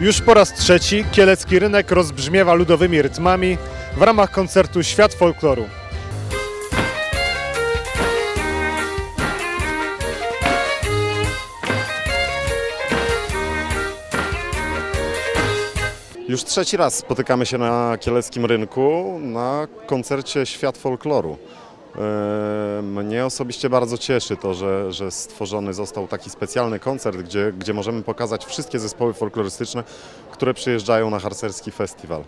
Już po raz trzeci kielecki rynek rozbrzmiewa ludowymi rytmami w ramach koncertu Świat Folkloru. Już trzeci raz spotykamy się na kieleckim rynku na koncercie Świat Folkloru. E, Mnie osobiście bardzo cieszy to, że, że stworzony został taki specjalny koncert, gdzie, gdzie możemy pokazać wszystkie zespoły folklorystyczne, które przyjeżdżają na harcerski festiwal.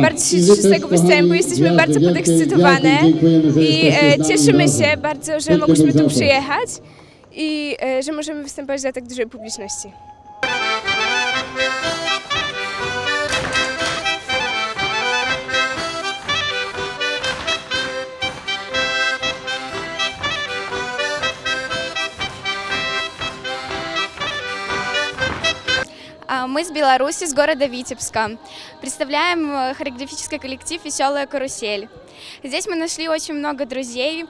Bardzo się cieszę z tego występu, jesteśmy bardzo podekscytowane i e, cieszymy się bardzo, że mogliśmy tu przyjechać i e, że możemy występować dla tak dużej publiczności. А, Мы с Беларуси, с города Витебска. Представляем э, хореографический коллектив «Веселая карусель». Здесь мы нашли очень много друзей,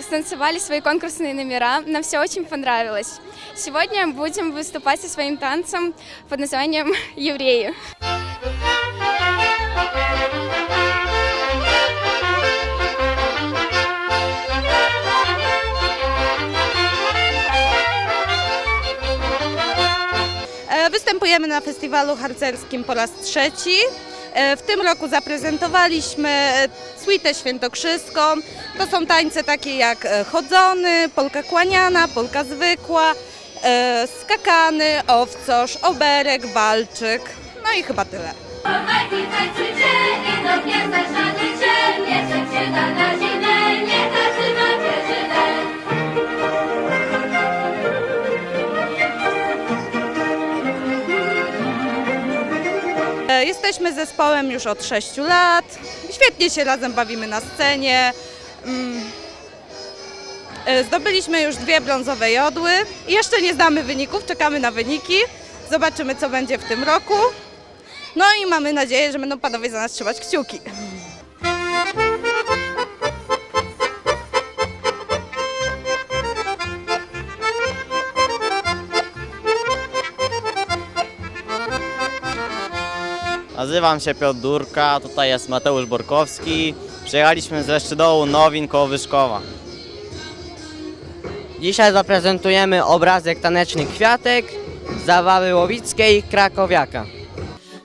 станцевали свои конкурсные номера, нам все очень понравилось. Сегодня будем выступать со своим танцем под названием «Евреи». Występujemy na festiwalu harcerskim po raz trzeci. E, W tym roku zaprezentowaliśmy e, suitę świętokrzyską. To są tańce takie jak e, chodzony, polka kłaniana, polka zwykła, skakany, owcosz, oberek, walczyk. No i chyba tyle. Majki tańczycie i do gniazda śniadycie, mieczem się na Jesteśmy zespołem już od 6 lat. Świetnie się razem bawimy na scenie. Mm. E, Zdobyliśmy już dwie brązowe jodły. Jeszcze nie znamy wyników, czekamy na wyniki. Zobaczymy, co będzie w tym roku. No i mamy nadzieję, że będą panowie za nas trzymać kciuki. Nazywam się Piotr Durka, tutaj jest Mateusz Borkowski. Przyjechaliśmy z Leszczydołu Nowin koło Wyszkowa. Dzisiaj zaprezentujemy obrazek taneczny Kwiatek z zabawy łowickiej Krakowiaka.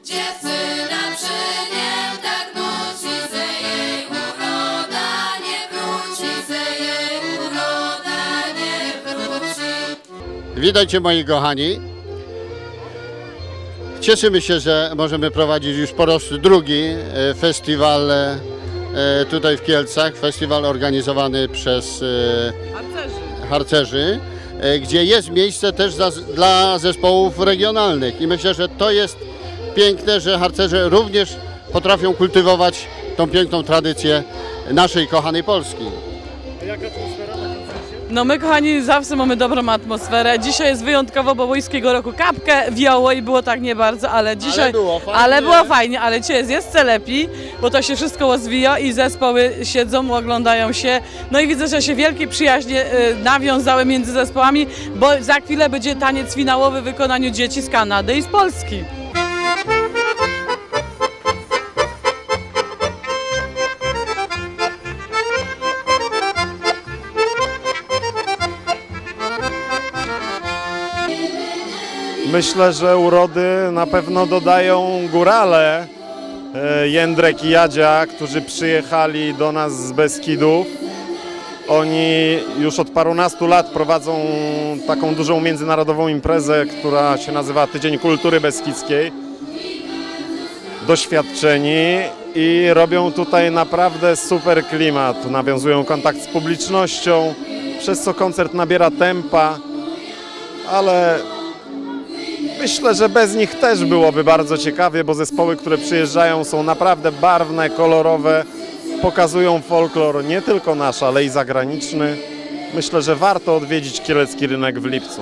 Dziewczyna przy niem Cieszymy się, że możemy prowadzić już po raz drugi e, festiwal e, tutaj w Kielcach. Festiwal organizowany przez e, harcerzy, e, gdzie jest miejsce też za, dla zespołów regionalnych. I myślę, że to jest piękne, że harcerze również potrafią kultywować tą piękną tradycję naszej kochanej Polski. No my kochani zawsze mamy dobrą atmosferę. Dzisiaj jest wyjątkowo, bo wojskiego roku kapkę wiało i było tak nie bardzo, ale dzisiaj... Ale było fajnie. Ale było fajnie, ale dzisiaj jest jeszcze lepiej, bo to się wszystko rozwija i zespoły siedzą, oglądają się. No i widzę, że się wielkie przyjaźnie y, nawiązały między zespołami, bo za chwilę będzie taniec finałowy w wykonaniu dzieci z Kanady i z Polski. Myślę, że urody na pewno dodają górale e, Jędrek i Jadzia, którzy przyjechali do nas z Beskidów. Oni już od parunastu lat prowadzą taką dużą międzynarodową imprezę, która się nazywa Tydzień Kultury Beskidzkiej. Doświadczeni i robią tutaj naprawdę super klimat. Nawiązują kontakt z publicznością, przez co koncert nabiera tempa, ale Myślę, że bez nich też byłoby bardzo ciekawie, bo zespoły, które przyjeżdżają są naprawdę barwne, kolorowe, pokazują folklor nie tylko nasz, ale i zagraniczny. Myślę, że warto odwiedzić kielecki rynek w lipcu.